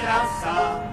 Rasa.